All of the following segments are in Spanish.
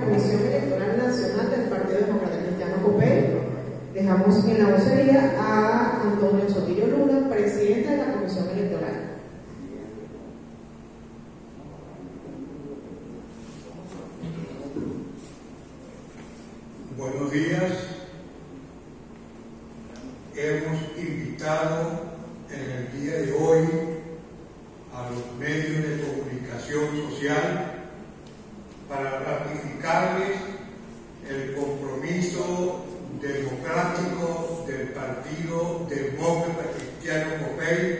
Comisión Electoral Nacional del Partido Demócrata Cristiano COPEI. Dejamos en la vocería a Antonio Sotillo Luna, presidente de la Comisión Electoral. Buenos días. Hemos invitado en el día de hoy a los medios de comunicación social para ratificarles el compromiso democrático del Partido Demócrata Cristiano Copey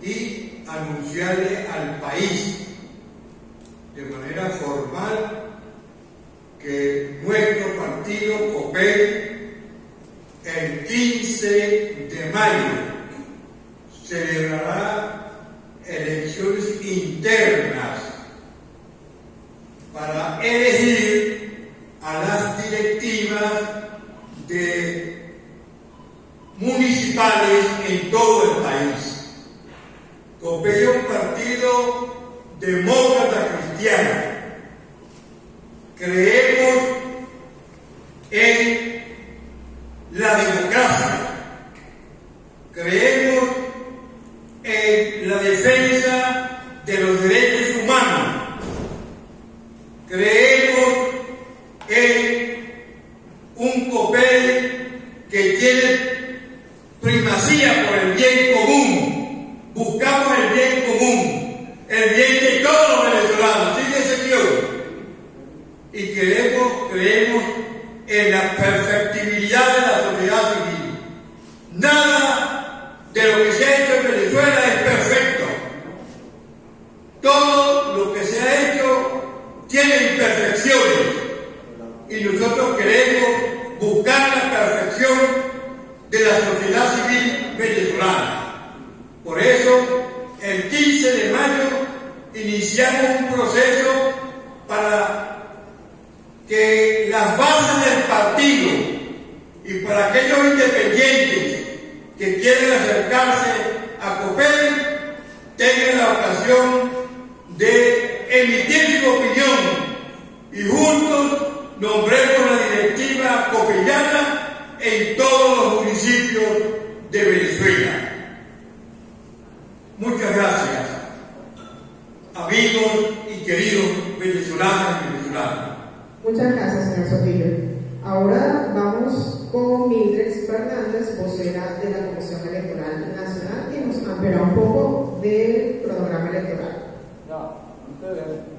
y anunciarle al país de manera formal que nuestro partido COPEI el 15 de mayo. Celebrará elecciones internas para elegir a las directivas de municipales en todo el país. COPEI es un partido demócrata cristiano. Creemos en la democracia, creemos en la defensa de los derechos humanos, creemos en un COPEI que tiene primacía por el bien común, buscamos el bien común, el bien de todos los venezolanos, ¿sí señor? y queremos, creemos en la perfectibilidad de la sociedad civil. Nada de lo que se ha hecho en Venezuela es perfecto. Todo lo que se ha hecho tiene imperfecciones y nosotros queremos buscar la perfección de la sociedad civil venezolana. Por eso, el 15 de iniciamos un proceso para que las bases del partido y para aquellos independientes que quieren acercarse a COPEI tengan la ocasión de emitir su opinión y juntos nombremos la directiva copellana en todos los municipios de Venezuela. Muchas gracias, amigos y queridos venezolanos y venezolanas. Muchas gracias, señor Sotillo. Ahora vamos con Mildred Fernández, vocera de la Comisión Electoral Nacional, que nos ampliará un poco del cronograma electoral. Ya, ustedes,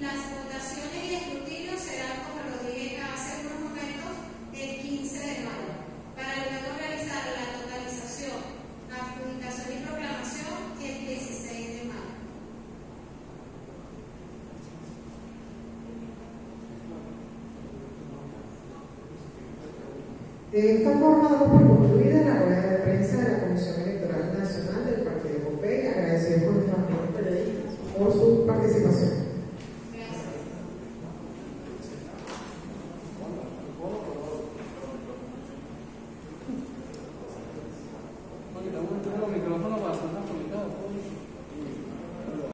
las votaciones y escrutinios serán, como lo dije hace unos momentos, el 15 de mayo, para luego realizar la totalización, la adjudicación y proclamación el 16 de mayo. De esta forma, por concluida la rueda de prensa de la Comisión Electoral Nacional del Partido Popé, agradecemos a nuestros periodistas por su participación.